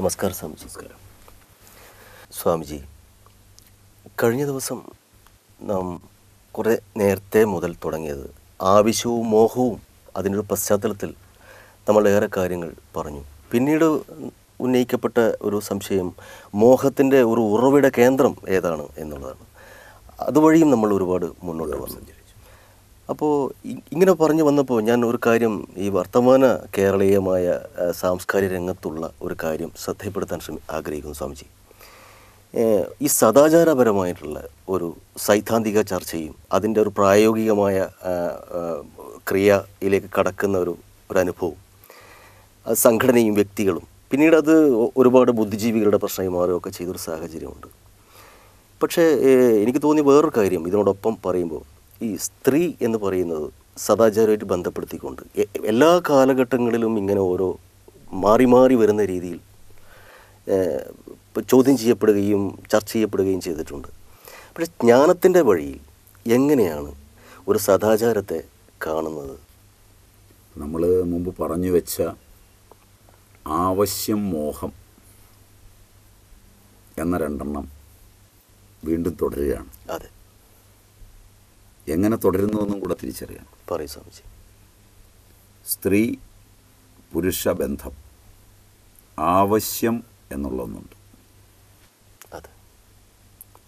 നമസ്കാരം സ്വാമിജി നമസ്കാരം. സ്വാമിജി കഴിഞ്ഞ ദിവസം നാം കുറേ നേരത്തെ മുതൽ തുടങ്ങിയത് ആവശ്യവും മോഹവും അതിന്റെ പശ്ചാത്തലത്തിൽ നമ്മൾ ഏറെ കാര്യങ്ങൾ പറഞ്ഞു. പിന്നീട് ഉന്നയിക്കപ്പെട്ട ഒരു സംശയം മോഹത്തിന്റെ ഒരു ഉറവിട കേന്ദ്രം ഏതാണ് എന്നുള്ളതാണ്. അതുവഴിയും നമ്മൾ ഒരുപാട് മുന്നോട്ട് വന്നു അപ്പോൾ ഇങ്ങനെ പറഞ്ഞു വന്നപ്പോൾ ഞാൻ ഒരു കാര്യം ഈ വർത്തമാന കേരളീയമായ സാംസ്കാരിക രംഗത്തുള്ള ഒരു കാര്യം ശ്രദ്ധപ്പെടുത്താൻ ശ്രമി ആഗ്രഹിക്കുന്നു സ്വാമിജി. ഈ സദാചാരപരമായിട്ടുള്ള ഒരു സൈദ്ധാന്തിക ചർച്ചയും അതിന്റെ ഒരു പ്രായോഗികമായ ക്രിയയിലേക്ക് കടക്കുന്ന ഒരു ഒരു അനുഭവം സംഘടനയും വ്യക്തികളും പിന്നീട് അത് ഒരുപാട് ബുദ്ധിജീവികളുടെ പ്രശ്നമായി മാറുകയൊക്കെ ചെയ്തൊരു സാഹചര്യമുണ്ട്. പക്ഷേ എനിക്ക് തോന്നിയ വേറൊരു കാര്യം ഇതിനോടൊപ്പം പറയുമ്പോൾ ഈ സ്ത്രീ എന്ന് പറയുന്നത് സദാചാരമായിട്ട് ബന്ധപ്പെടുത്തിക്കൊണ്ട് എല്ലാ കാലഘട്ടങ്ങളിലും ഇങ്ങനെ ഓരോ മാറി മാറി വരുന്ന രീതിയിൽ ചോദ്യം ചെയ്യപ്പെടുകയും ചർച്ച ചെയ്യപ്പെടുകയും ചെയ്തിട്ടുണ്ട്. പക്ഷേ ജ്ഞാനത്തിന്റെ വഴിയിൽ എങ്ങനെയാണ് ഒരു സദാചാരത്തെ കാണുന്നത്? നമ്മൾ മുമ്പ് പറഞ്ഞു വെച്ച ആവശ്യം മോഹം എന്ന രണ്ടെണ്ണം വീണ്ടും തുടരുകയാണ്. അതെ. എങ്ങനെ തുടരുന്നുവെന്നും കൂടെ തിരിച്ചറിയണം. പറയൂ സ്വാമിജി. സ്ത്രീ പുരുഷ ബന്ധം. ആവശ്യം എന്നുള്ള ഒന്നുണ്ട് അതെ.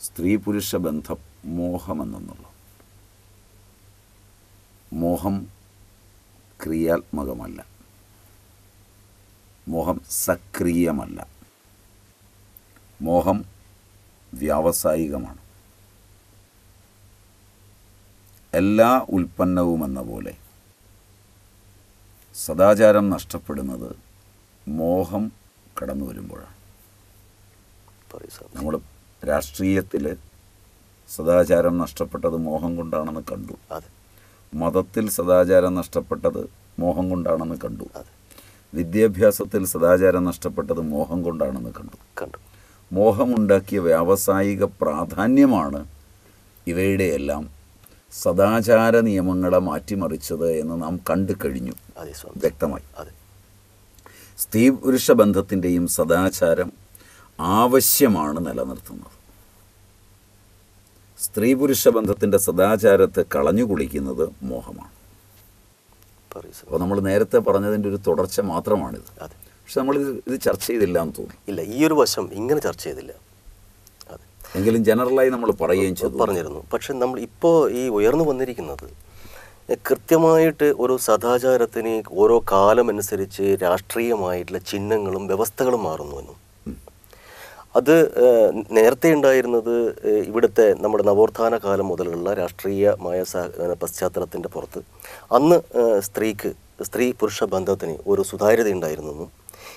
സ്ത്രീ പുരുഷ ബന്ധം മോഹം എന്നൊന്നുള്ള മോഹം ക്രിയാത്മകമല്ല. മോഹം സക്രിയമല്ല. മോഹം വ്യാവസായികമാണ്. എല്ലാ ഉൽപ്പന്നവും എന്ന പോലെ. സദാചാരം നഷ്ടപ്പെടുന്നത് മോഹം കടന്നു വരുമ്പോഴാണ്. നമ്മൾ രാഷ്ട്രീയത്തിൽ സദാചാരം നഷ്ടപ്പെട്ടത് മോഹം കൊണ്ടാണെന്ന് കണ്ടു. മതത്തിൽ സദാചാരം നഷ്ടപ്പെട്ടത് മോഹം കൊണ്ടാണെന്ന് കണ്ടു. വിദ്യാഭ്യാസത്തിൽ സദാചാരം നഷ്ടപ്പെട്ടത് മോഹം കൊണ്ടാണെന്ന് കണ്ടു. കണ്ടു. മോഹമുണ്ടാക്കിയ വ്യാവസായിക പ്രാധാന്യമാണ് ഇവയുടെയെല്ലാം സദാചാര നിയമങ്ങളെ മാറ്റിമറിച്ചത് എന്ന് നാം കണ്ടു കഴിഞ്ഞു. വ്യക്തമായി. സ്ത്രീ പുരുഷ ബന്ധത്തിന്റെയും സദാചാരം ആവശ്യമാണ് നിലനിർത്തുന്നത്. സ്ത്രീ പുരുഷ ബന്ധത്തിന്റെ സദാചാരത്തെ കളഞ്ഞു കുളിക്കുന്നത് മോഹമാണ്. അപ്പോൾ നമ്മൾ നേരത്തെ പറഞ്ഞതിന്റെ ഒരു തുടർച്ച മാത്രമാണിത്. പക്ഷെ നമ്മൾ ഇത് ഇത് ചർച്ച ചെയ്തില്ല എന്ന് തോന്നുന്നു. ഇല്ല ഈ ഒരു വശം ഇങ്ങനെ ചർച്ച ചെയ്തില്ല. എങ്കിലും ജനറലായി നമ്മൾ പറയുകയും ചെയ്തു. പറഞ്ഞിരുന്നു. പക്ഷെ നമ്മൾ ഇപ്പോൾ ഈ ഉയർന്നു വന്നിരിക്കുന്നത് കൃത്യമായിട്ട് ഒരു സദാചാരത്തിന് ഓരോ കാലം അനുസരിച്ച് രാഷ്ട്രീയമായിട്ടുള്ള ചിഹ്നങ്ങളും വ്യവസ്ഥകളും മാറുന്നു എന്നും. അത് നേരത്തെ ഉണ്ടായിരുന്നത് ഇവിടുത്തെ നമ്മുടെ നവോത്ഥാന കാലം മുതലുള്ള രാഷ്ട്രീയമായ പശ്ചാത്തലത്തിന്റെ പുറത്ത് അന്ന് സ്ത്രീക്ക് സ്ത്രീ പുരുഷ ബന്ധത്തിന് ഒരു സുതാര്യത ഉണ്ടായിരുന്നെന്നും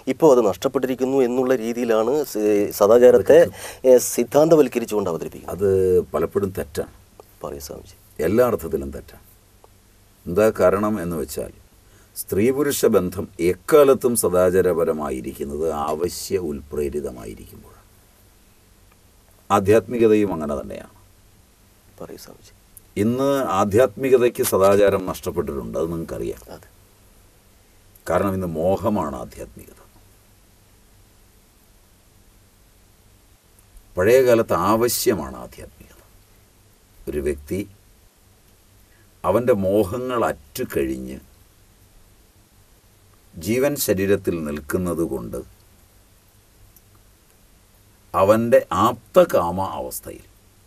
ഇപ്പോൾ അത് നഷ്ടപ്പെട്ടിരിക്കുന്നു എന്നുള്ള രീതിയിലാണ് സദാചാരത്തെ സിദ്ധാന്തവൽക്കരിച്ചുകൊണ്ട് അവതരിപ്പിക്കുന്നത്. അത് പലപ്പോഴും തെറ്റാണ്. പറയൂ സ്വാമിജി. എല്ലാ അർത്ഥത്തിലും തെറ്റാണ്. എന്താ കാരണം എന്ന് വെച്ചാൽ സ്ത്രീ പുരുഷ ബന്ധം എക്കാലത്തും സദാചാരപരമായിരിക്കുന്നത് ആവശ്യ ഉൽപ്രേരിതമായിരിക്കുമ്പോഴാണ്. ആധ്യാത്മികതയും അങ്ങനെ തന്നെയാണ്. പറയൂ സ്വാമിജി. ഇന്ന് ആധ്യാത്മികതയ്ക്ക് സദാചാരം നഷ്ടപ്പെട്ടിട്ടുണ്ട് അത് നിങ്ങൾക്കറിയാം. കാരണം ഇന്ന് മോഹമാണ് ആധ്യാത്മികത. പഴയ കാലത്ത് ആവശ്യമാണ് ആധ്യാത്മികത. ഒരു വ്യക്തി അവന്റെ മോഹങ്ങൾ അറ്റുകഴിഞ്ഞ് ജീവൻ ശരീരത്തിൽ നിൽക്കുന്നത് കൊണ്ട് അവന്റെ ആപ്തകാമ അവസ്ഥയിൽ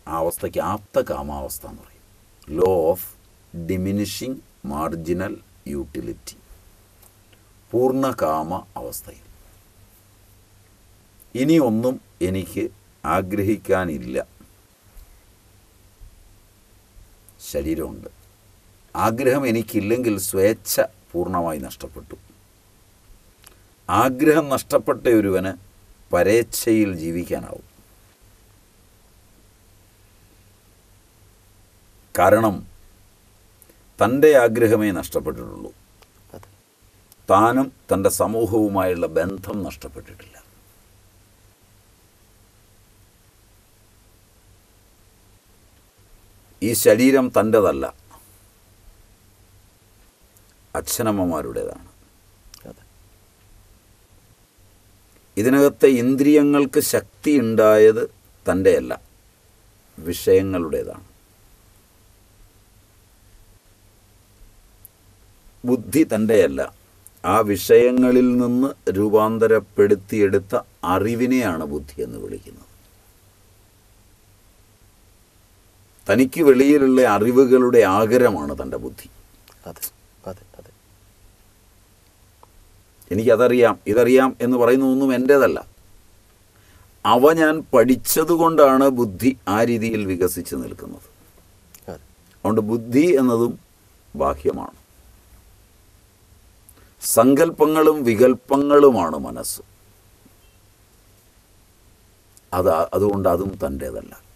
ആ അവസ്ഥയ്ക്ക് ആപ്തകാമാവസ്ഥ എന്ന് പറയും. Law of diminishing marginal utility പൂർണകാമ അവസ്ഥയിൽ. ഇനിയൊന്നും എനിക്ക് ആഗ്രഹിക്കാനില്ല. ശരീരമുണ്ട്. ആഗ്രഹം എനിക്കില്ലെങ്കിൽ സ്വേച്ഛ പൂർണമായി നഷ്ടപ്പെട്ടു. ആഗ്രഹം നഷ്ടപ്പെട്ട ഒരുവന് പരേച്ഛയിൽ ജീവിക്കാനാവും. കാരണം തന്റെ ആഗ്രഹമേ നഷ്ടപ്പെട്ടിട്ടുള്ളൂ. താനും തന്റെ സമൂഹവുമായുള്ള ബന്ധം നഷ്ടപ്പെട്ടിട്ടില്ല. ഈ ശരീരം തന്റെതല്ല. അച്ഛനമ്മമാരുടേതാണ്. ഇതിനകത്തെ ഇന്ദ്രിയങ്ങൾക്ക് ശക്തി ഉണ്ടായത് തന്റെയല്ല വിഷയങ്ങളുടേതാണ്. ബുദ്ധി തന്റെയല്ല ആ വിഷയങ്ങളിൽ നിന്ന് രൂപാന്തരപ്പെടുത്തിയെടുത്ത അറിവിനെയാണ് ബുദ്ധി എന്ന് വിളിക്കുന്നത്. തനിക്ക് വെളിയിലുള്ള അറിവുകളുടെ ആഗ്രഹമാണ് തന്റെ ബുദ്ധി. അതെ അതെ അതെ. എനിക്കതറിയാം ഇതറിയാം എന്ന് പറയുന്നതൊന്നും എന്റേതല്ല. അവ ഞാൻ പഠിച്ചതുകൊണ്ടാണ് ബുദ്ധി ആ രീതിയിൽ വികസിച്ച് നിൽക്കുന്നത്. അതെ. അതുകൊണ്ട് ബുദ്ധി എന്നതും ബാഹ്യമാണ്. സങ്കല്പങ്ങളും വികല്പങ്ങളുമാണ് മനസ്സ്. അത് അതുകൊണ്ട് അതും തന്റേതല്ല.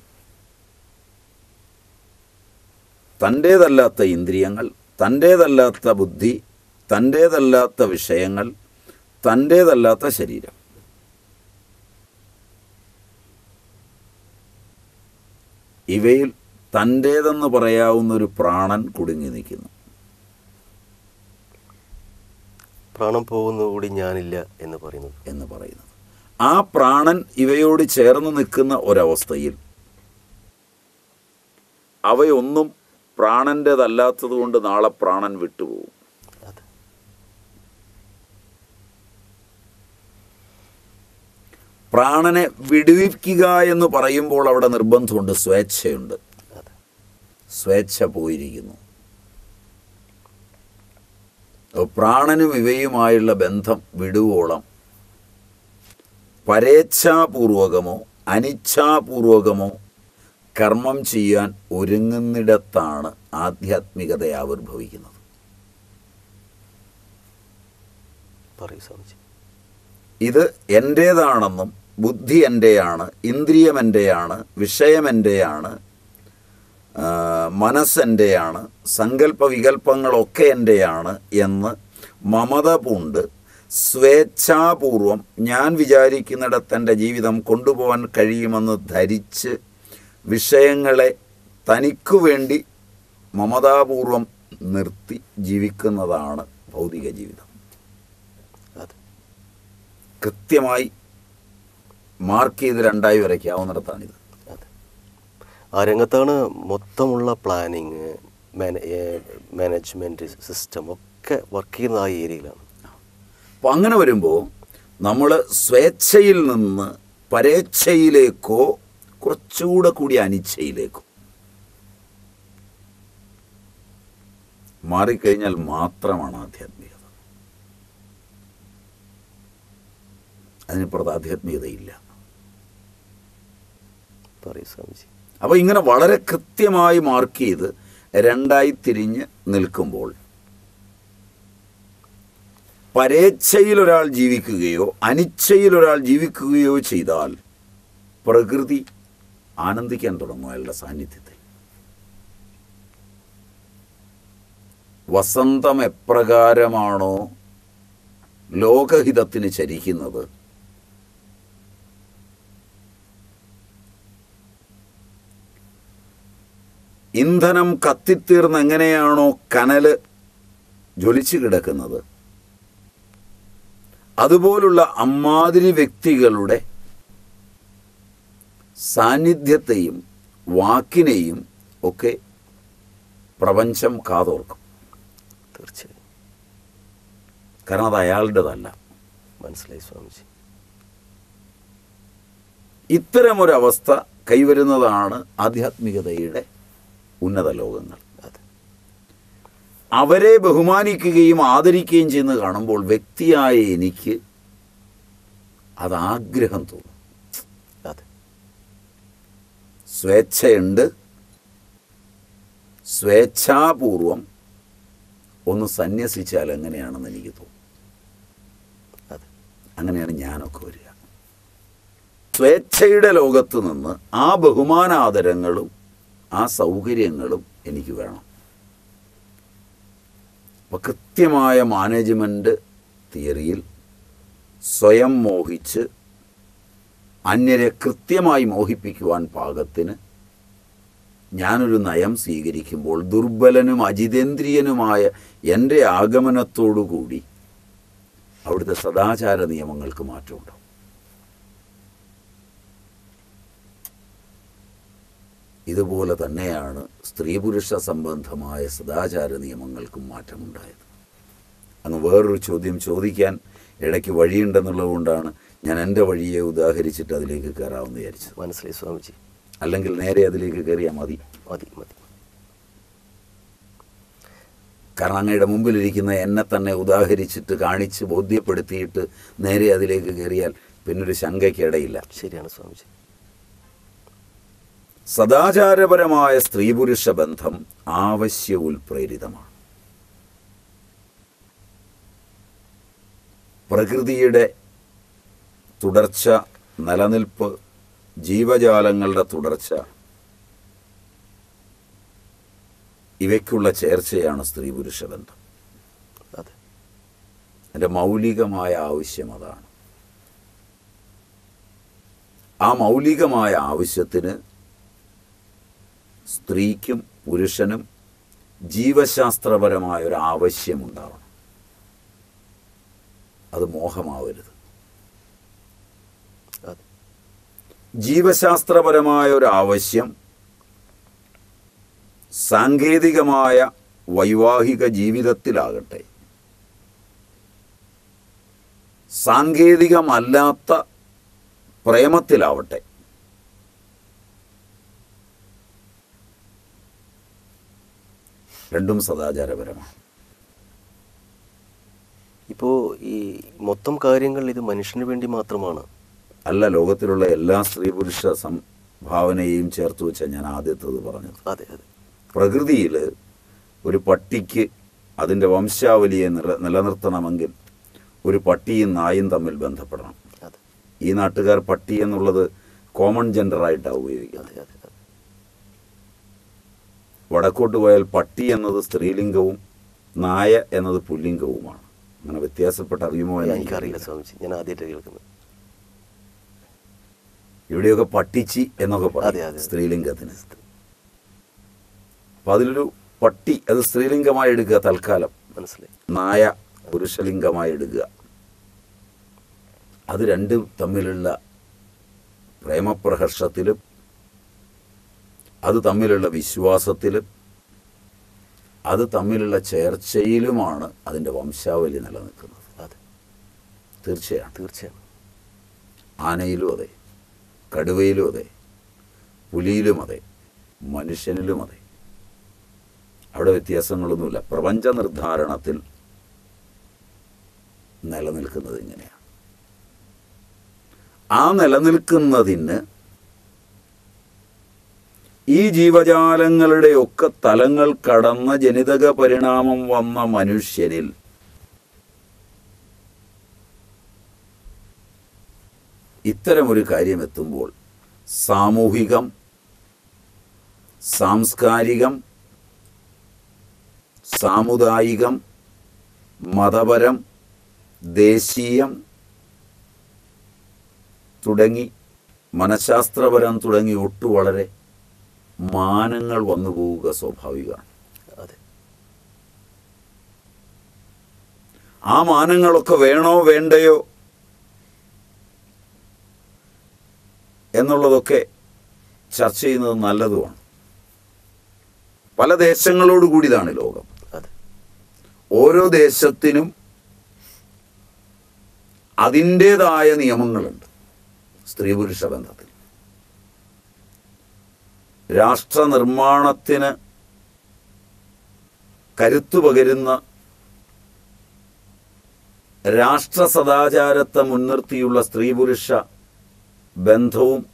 തന്റേതല്ലാത്ത ഇന്ദ്രിയങ്ങൾ തന്റേതല്ലാത്ത ബുദ്ധി തന്റേതല്ലാത്ത വിഷയങ്ങൾ തന്റേതല്ലാത്ത ശരീരം. ഇവയിൽ തന്റേതെന്ന് പറയാവുന്ന ഒരു പ്രാണൻ കുടുങ്ങി നിൽക്കുന്നു. പ്രാണം പോകുന്നതുകൂടി ഞാനില്ല എന്ന് പറയുന്നു എന്ന് പറയുന്നത്. ആ പ്രാണൻ ഇവയോട് ചേർന്ന് നിൽക്കുന്ന ഒരവസ്ഥയിൽ അവയൊന്നും പ്രാണന്റേതല്ലാത്തത് കൊണ്ട് നാളെ പ്രാണൻ വിട്ടുപോകും. പ്രാണനെ വിടുവിക്കുക എന്ന് പറയുമ്പോൾ അവിടെ നിർബന്ധമുണ്ട് സ്വേച്ഛയുണ്ട്. സ്വേച്ഛ പോയിരിക്കുന്നു. പ്രാണനും ഇവയുമായുള്ള ബന്ധം വിടുവോളം പരേച്ഛാപൂർവകമോ അനിച്ഛാപൂർവകമോ കർമ്മം ചെയ്യാൻ ഒരുങ്ങുന്നിടത്താണ് ആധ്യാത്മികത ആവിർഭവിക്കുന്നത് ഇത് എന്റേതാണെന്നും ബുദ്ധി എന്റെയാണ് ഇന്ദ്രിയം എന്റെയാണ് വിഷയം എന്റെയാണ് മനസ്സെന്റെയാണ് സങ്കല്പ വികല്പങ്ങളൊക്കെ എന്റെയാണ് എന്ന് മമത പൂണ്ട് സ്വേച്ഛാപൂർവം ഞാൻ വിചാരിക്കുന്നിടത്ത് എന്റെ ജീവിതം കൊണ്ടുപോകാൻ കഴിയുമെന്ന് ധരിച്ച് വിഷയങ്ങളെ തനിക്കു വേണ്ടി മമതാപൂർവം നിർത്തി ജീവിക്കുന്നതാണ് ഭൗതിക ജീവിതം. അതെ. കൃത്യമായി മാർക്ക് ചെയ്ത് രണ്ടായി വരയ്ക്കാവുന്നിടത്താണിത്. അതെ. ആ രംഗത്താണ് മൊത്തമുള്ള പ്ലാനിങ് മാനേജ്മെന്റ് സിസ്റ്റം ഒക്കെ വർക്ക് ചെയ്യുന്ന ആ ഏരിയയിലാണ്. അപ്പം അങ്ങനെ വരുമ്പോൾ നമ്മൾ സ്വേച്ഛയിൽ നിന്ന് പരേച്ഛയിലേക്കോ കുറച്ചുകൂടെ കൂടി അനിച്ഛയിലേക്കും. മാറിക്കഴിഞ്ഞാൽ മാത്രമാണ് ആധ്യാത്മികത. അതിനിപ്പുറത്ത് ആധ്യാത്മികതയില്ല. അപ്പോൾ ഇങ്ങനെ വളരെ കൃത്യമായി മാർക്ക് ചെയ്ത് രണ്ടായി തിരിഞ്ഞ് നിൽക്കുമ്പോൾ പരേച്ഛയിൽ ഒരാൾ ജീവിക്കുകയോ അനിച്ഛയിൽ ഒരാൾ ജീവിക്കുകയോ ചെയ്താൽ പ്രകൃതി ആനന്ദിക്കാൻ തുടങ്ങും അയാളുടെ സാന്നിധ്യത്തിൽ. വസന്തം എപ്രകാരമാണോ ലോകഹിതത്തിന് ചരിക്കുന്നത്? ഇന്ധനം കത്തിത്തീർന്ന് എങ്ങനെയാണോ കനൽ ജ്വലിച്ചു കിടക്കുന്നത്? അതുപോലുള്ള അമ്മാതിരി വ്യക്തികളുടെ സാന്നിധ്യത്തെയും വാക്കിനെയും ഒക്കെ പ്രപഞ്ചം കാതോർക്കും. തീർച്ചയായും. കാരണം അത് അയാളുടേതല്ല. മനസ്സിലായി സ്വാമിജി. ഇത്തരമൊരവസ്ഥ കൈവരുന്നതാണ് ആധ്യാത്മികതയുടെ ഉന്നത ലോകങ്ങൾ. അതെ. അവരെ ബഹുമാനിക്കുകയും ആദരിക്കുകയും ചെയ്യുന്നത് കാണുമ്പോൾ വ്യക്തിയായ എനിക്ക് അത് ആഗ്രഹം തോന്നും അതെ സ്വേച്ഛയുണ്ട്. സ്വേച്ഛാപൂർവം ഒന്ന് സന്യസിച്ചാൽ എങ്ങനെയാണെന്ന് എനിക്ക് തോന്നും. അതെ. അങ്ങനെയാണ് ഞാനൊക്കെ വരിക. സ്വേച്ഛയുടെ ലോകത്ത് നിന്ന് ആ ബഹുമാനാദരങ്ങളും ആ സൗകര്യങ്ങളും എനിക്ക് വേണം. അപ്പം കൃത്യമായ മാനേജ്മെന്റ് തിയറിയിൽ സ്വയം മോഹിച്ച് അന്യരെ കൃത്യമായി മോഹിപ്പിക്കുവാൻ പാകത്തിന് ഞാനൊരു നയം സ്വീകരിക്കുമ്പോൾ ദുർബലനും അജിതേന്ദ്രിയനുമായ എന്റെ ആഗമനത്തോടുകൂടി അവിടുത്തെ സദാചാര നിയമങ്ങൾക്ക് മാറ്റമുണ്ടാവും. ഇതുപോലെ തന്നെയാണ് സ്ത്രീ പുരുഷ സംബന്ധമായ സദാചാര നിയമങ്ങൾക്കും മാറ്റമുണ്ടായത്. അന്ന് വേറൊരു ചോദ്യം ചോദിക്കാൻ ഇടയ്ക്ക് വഴിയുണ്ടെന്നുള്ളതുകൊണ്ടാണ് കൊണ്ടാണ് ഞാൻ എന്റെ വഴിയെ ഉദാഹരിച്ചിട്ട് അതിലേക്ക് കയറാമെന്ന് വിചാരിച്ചത്. മനസ്സിലായി സ്വാമിജി. അല്ലെങ്കിൽ നേരെ അതിലേക്ക് കയറിയാൽ മതി. മതി മതി. കാരണം അങ്ങയുടെ മുമ്പിലിരിക്കുന്ന എന്നെ തന്നെ ഉദാഹരിച്ചിട്ട് കാണിച്ച് ബോധ്യപ്പെടുത്തിയിട്ട് നേരെ അതിലേക്ക് കയറിയാൽ പിന്നൊരു ശങ്കയ്ക്കിടയില്ല. ശരിയാണ് സ്വാമിജി. സദാചാരപരമായ സ്ത്രീ പുരുഷ ബന്ധം ആവശ്യ ഉൽപ്രേരിതമാണ്. പ്രകൃതിയുടെ തുടർച്ച നിലനിൽപ്പ് ജീവജാലങ്ങളുടെ തുടർച്ച. ഇവയ്ക്കുള്ള ചേർച്ചയാണ് സ്ത്രീ പുരുഷ ബന്ധം. അതെ. എന്റെ മൗലികമായ ആവശ്യം അതാണ്. ആ മൗലികമായ ആവശ്യത്തിന് സ്ത്രീക്കും പുരുഷനും ജീവശാസ്ത്രപരമായ ഒരു ആവശ്യമുണ്ടാവണം അത് മോഹമാവരുത് അതെ ജീവശാസ്ത്രപരമായ ഒരു ആവശ്യം സാങ്കേതികമായ വൈവാഹിക ജീവിതത്തിലാകട്ടെ. സാങ്കേതികമല്ലാത്ത പ്രേമത്തിലാവട്ടെ. രണ്ടും സദാചാരപരമാണ്. ഇപ്പോൾ ഈ മൊത്തം കാര്യങ്ങൾ ഇത് മനുഷ്യന് വേണ്ടി മാത്രമാണ്. അല്ല ലോകത്തിലുള്ള എല്ലാ സ്ത്രീ പുരുഷ സംഭാവനയെയും ചേർത്ത് വെച്ച ഞാൻ ആദ്യത്തത് പറഞ്ഞത്. അതെ അതെ. പ്രകൃതിയിൽ ഒരു പട്ടിക്ക് അതിന്റെ വംശാവലിയെ നില നിലനിർത്തണമെങ്കിൽ ഒരു പട്ടിയും നായും തമ്മിൽ ബന്ധപ്പെടണം. ഈ നാട്ടുകാർ പട്ടി എന്നുള്ളത് കോമൺ ജെൻഡറായിട്ടാണ് ഉപയോഗിക്കുന്നത്. വടക്കോട്ട് പോയാൽ പട്ടി എന്നത് സ്ത്രീലിംഗവും നായ എന്നത് പുല്ലിംഗവുമാണ്. അങ്ങനെ വ്യത്യാസപ്പെട്ട അറിയുമോ എനിക്കറിയില്ല. സ്വാമിജി. ഞാൻ ആദ്യമായിട്ട് കേൾക്കുന്നത്. ഇവിടെയൊക്കെ പട്ടിച്ചി എന്നൊക്കെ പറയാം സ്ത്രീലിംഗത്തിന്. അപ്പം അതിലൊരു പട്ടി അത് സ്ത്രീലിംഗമായി എടുക്കുക തൽക്കാലം. മനസ്സിലായി. നായ പുരുഷലിംഗമായി എടുക്കുക. അത് രണ്ടും തമ്മിലുള്ള പ്രേമപ്രഹർഷത്തിലും അത് തമ്മിലുള്ള വിശ്വാസത്തിലും അത് തമ്മിലുള്ള ചേർച്ചയിലുമാണ് അതിന്റെ വംശാവലി നിലനിൽക്കുന്നത്. അതെ. തീർച്ചയാണ്. തീർച്ചയാണ്. ആനയിലും അതെ. കടുവയിലും അതെ പുലിയിലും അതെ മനുഷ്യനിലും അതെ. അവിടെ വ്യത്യാസങ്ങളൊന്നുമില്ല. പ്രപഞ്ച നിർദ്ധാരണത്തിൽ നിലനിൽക്കുന്നത് ഇങ്ങനെയാണ്. ആ നിലനിൽക്കുന്നതിന് ഈ ജീവജാലങ്ങളുടെയൊക്കെ തലങ്ങൾ കടന്ന ജനിതക പരിണാമം വന്ന മനുഷ്യരിൽ ഇത്തരമൊരു കാര്യം എത്തുമ്പോൾ സാമൂഹികം സാംസ്കാരികം സാമുദായികം മതപരം ദേശീയം തുടങ്ങി മനഃശാസ്ത്രപരം തുടങ്ങി ഒട്ടു വളരെ മാനങ്ങൾ വന്നു പോവുക സ്വാഭാവികമാണ്. അതെ. ആ മാനങ്ങളൊക്കെ വേണോ വേണ്ടയോ എന്നുള്ളതൊക്കെ ചർച്ച ചെയ്യുന്നത് നല്ലതുമാണ്. പല ദേശങ്ങളോട് കൂടിയതാണ് ലോകം. ഓരോ ദേശത്തിനും അതിന്റേതായ നിയമങ്ങളുണ്ട്. സ്ത്രീ പുരുഷ ബന്ധത്തിൽ. രാഷ്ട്ര നിർമ്മാണത്തിന് കരുത്തു പകരുന്ന രാഷ്ട്ര സദാചാരത്തെ മുൻനിർത്തിയുള്ള സ്ത്രീ പുരുഷ ബന്ധവും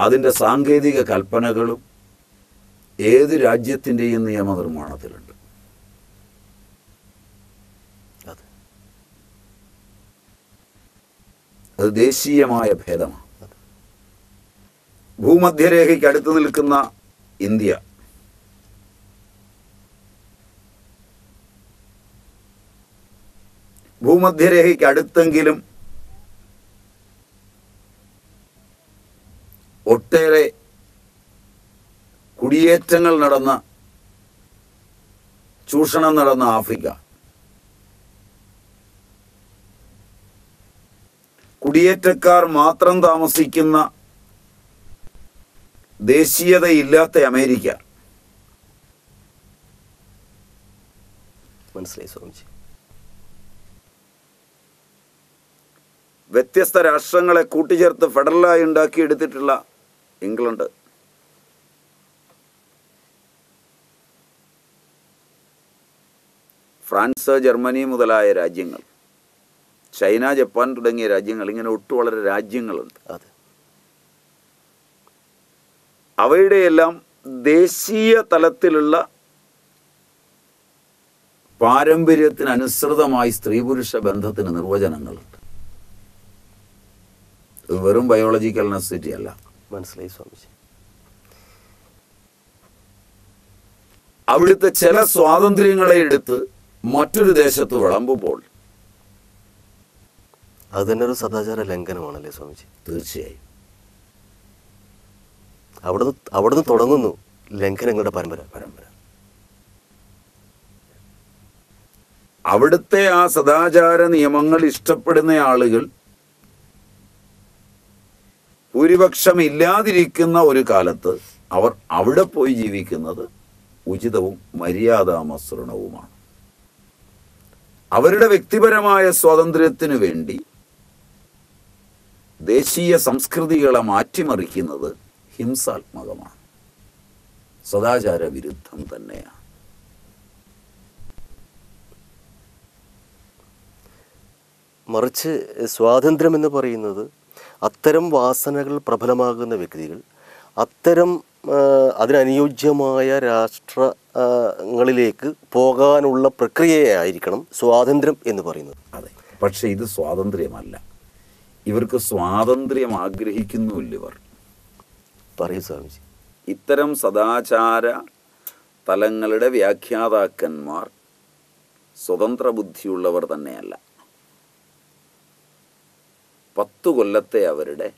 അതിന്റെ സാങ്കേതിക കൽപ്പനകളും ഏത് രാജ്യത്തിന്റെയും നിയമനിർമ്മാണത്തിലുണ്ട്. അത്. അത് ദേശീയമായ ഭേദമാണ്. ഭൂമധ്യരേഖയ്ക്ക് അടുത്ത് നിൽക്കുന്ന ഇന്ത്യ. ഭൂമധ്യരേഖയ്ക്ക് അടുത്തെങ്കിലും ഒട്ടേറെ കുടിയേറ്റങ്ങൾ നടന്ന ചൂഷണം നടന്ന ആഫ്രിക്ക. കുടിയേറ്റക്കാർ മാത്രം താമസിക്കുന്ന ദേശീയതയില്ലാത്ത അമേരിക്ക. മനസ്സിലായി സ്വാമിജി. വ്യത്യസ്ത രാഷ്ട്രങ്ങളെ കൂട്ടിച്ചേർത്ത് ഫെഡറലായി ഉണ്ടാക്കിയെടുത്തിട്ടുള്ള ഇംഗ്ലണ്ട്. ഫ്രാൻസ് ജർമ്മനി മുതലായ രാജ്യങ്ങൾ. ചൈന ജപ്പാൻ തുടങ്ങിയ രാജ്യങ്ങൾ ഇങ്ങനെ ഒട്ടു വളരെ രാജ്യങ്ങളുണ്ട്. അതെ. അവയുടെയെല്ലാം ദേശീയ തലത്തിലുള്ള പാരമ്പര്യത്തിനനുസൃതമായി സ്ത്രീ പുരുഷ ബന്ധത്തിന് നിർവചനങ്ങളുണ്ട്. ഇത് വെറും ബയോളജിക്കൽ നെസിറ്റി അല്ല. മനസ്സിലായി സ്വാമിജി. അവിടുത്തെ ചില സ്വാതന്ത്ര്യങ്ങളെ എടുത്ത് മറ്റൊരു ദേശത്ത് വിളമ്പുമ്പോൾ അത് തന്നെ ഒരു സദാചാര ലംഘനമാണല്ലേ സ്വാമിജി? തീർച്ചയായും. അവിടുന്ന് അവിടുന്ന് തുടങ്ങുന്നു ലംഘനങ്ങളുടെ പരമ്പര പരമ്പര. അവിടുത്തെ ആ സദാചാര നിയമങ്ങൾ ഇഷ്ടപ്പെടുന്ന ആളുകൾ ഭൂരിപക്ഷം ഇല്ലാതിരിക്കുന്ന ഒരു കാലത്ത് അവർ അവിടെ പോയി ജീവിക്കുന്നത് ഉചിതവും മര്യാദാമസൃണവുമാണ്. അവരുടെ വ്യക്തിപരമായ സ്വാതന്ത്ര്യത്തിനു വേണ്ടി ദേശീയ സംസ്കൃതികളെ മാറ്റിമറിക്കുന്നത് ഹിംസാത്മകമാണ്. സദാചാര വിരുദ്ധം തന്നെയാണ്. മറിച്ച് സ്വാതന്ത്ര്യം എന്ന് പറയുന്നത് അത്തരം വാസനകൾ പ്രബലമാകുന്ന വ്യക്തികൾ അത്തരം അതിനനുയോജ്യമായ രാഷ്ട്രങ്ങളിലേക്ക് പോകാനുള്ള പ്രക്രിയയായിരിക്കണം സ്വാതന്ത്ര്യം എന്ന് പറയുന്നത്. അതെ. പക്ഷെ ഇത് സ്വാതന്ത്ര്യമല്ല. ഇവർക്ക് സ്വാതന്ത്ര്യം ആഗ്രഹിക്കുന്നുമില്ല ഇവർ. പറയൂ സ്വാമിജി. ഇത്തരം സദാചാര തലങ്ങളുടെ വ്യാഖ്യാതാക്കന്മാർ സ്വതന്ത്ര ബുദ്ധിയുള്ളവർ തന്നെയല്ല. പത്തു കൊല്ലത്തെ അവരുടെ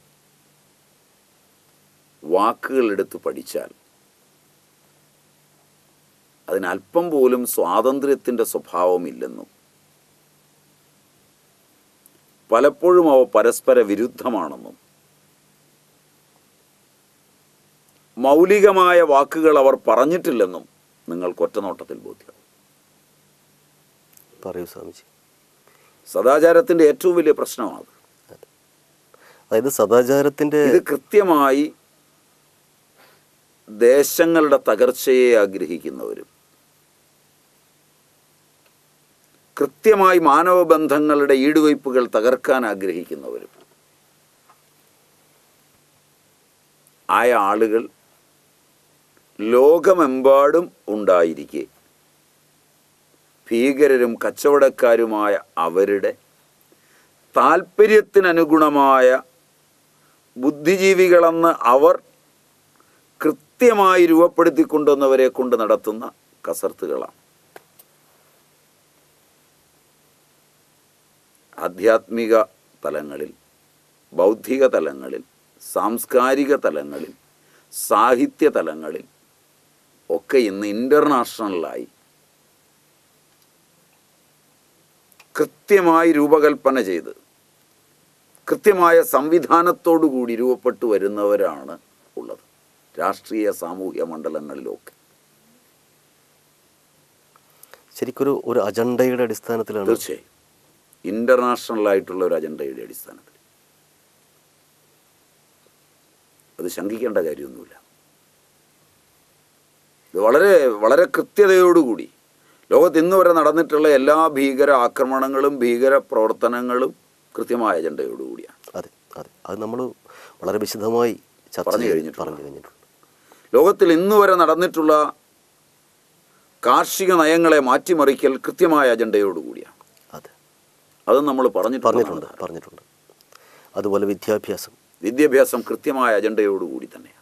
വാക്കുകൾ എടുത്ത് പഠിച്ചാൽ അതിനല്പം പോലും സ്വാതന്ത്ര്യത്തിന്റെ സ്വഭാവമില്ലെന്നും പലപ്പോഴും അവ പരസ്പര വിരുദ്ധമാണെന്നും മൗലികമായ വാക്കുകൾ അവർ പറഞ്ഞിട്ടില്ലെന്നും നിങ്ങൾക്ക് ഒറ്റനോട്ടത്തിൽ ബോധ്യം പറയൂ സ്വാമിജി. സദാചാരത്തിന്റെ ഏറ്റവും വലിയ പ്രശ്നമാണ് അതായത് സദാചാരത്തിന്റെ ഇത് കൃത്യമായി ദേശങ്ങളുടെ തകർച്ചയെ ആഗ്രഹിക്കുന്നവരും കൃത്യമായി മാനവബന്ധങ്ങളുടെ ഈടുവയ്പ്പുകൾ തകർക്കാൻ ആഗ്രഹിക്കുന്നവരും ആയ ആളുകൾ ലോകമെമ്പാടും ഉണ്ടായിരിക്കെ ഭീകരരും കച്ചവടക്കാരുമായ അവരുടെ താല്പര്യത്തിനനുഗുണമായ ബുദ്ധിജീവികളെന്ന് അവർ കൃത്യമായി രൂപപ്പെടുത്തിക്കൊണ്ടുവന്നവരെ കൊണ്ട് നടത്തുന്ന കസർത്തുകളാണ്. ആധ്യാത്മിക തലങ്ങളിൽ ബൗദ്ധിക തലങ്ങളിൽ സാംസ്കാരിക തലങ്ങളിൽ സാഹിത്യ തലങ്ങളിൽ ഒക്കെ ഇന്ന് ഇന്റർനാഷണലായി കൃത്യമായി രൂപകൽപ്പന ചെയ്ത് കൃത്യമായ സംവിധാനത്തോടു കൂടി രൂപപ്പെട്ടു വരുന്നവരാണ് ഉള്ളത്. രാഷ്ട്രീയ സാമൂഹ്യ മണ്ഡലങ്ങളിലൊക്കെ. ശരിക്കൊരു ഒരു അജണ്ടയുടെ അടിസ്ഥാനത്തിലാണ്? തീർച്ചയായും. ഇന്റർനാഷണൽ ആയിട്ടുള്ള ഒരു അജണ്ടയുടെ അടിസ്ഥാനത്തിൽ. അത് ശങ്കിക്കേണ്ട കാര്യമൊന്നുമില്ല. ഇത് വളരെ വളരെ കൃത്യതയോടുകൂടി ലോകത്ത് ഇന്നുവരെ നടന്നിട്ടുള്ള എല്ലാ ഭീകര ആക്രമണങ്ങളും ഭീകര പ്രവർത്തനങ്ങളും കൃത്യമായ അജണ്ടയോടുകൂടിയാണ് അതെ അതെ. അത് നമ്മൾ വളരെ വിശദമായി പറഞ്ഞു കഴിഞ്ഞിട്ടുണ്ട്. പറഞ്ഞു കഴിഞ്ഞിട്ടുണ്ട്. ലോകത്തിൽ ഇന്ന് വരെ നടന്നിട്ടുള്ള കാർഷിക നയങ്ങളെ മാറ്റിമറിക്കൽ കൃത്യമായ അജണ്ടയോടുകൂടിയാണ് അതെ. അത് നമ്മൾ പറഞ്ഞിട്ടുണ്ട്. പറഞ്ഞിട്ടുണ്ട് പറഞ്ഞിട്ടുണ്ട്. അതുപോലെ വിദ്യാഭ്യാസം. വിദ്യാഭ്യാസം കൃത്യമായ അജണ്ടയോടുകൂടി തന്നെയാണ്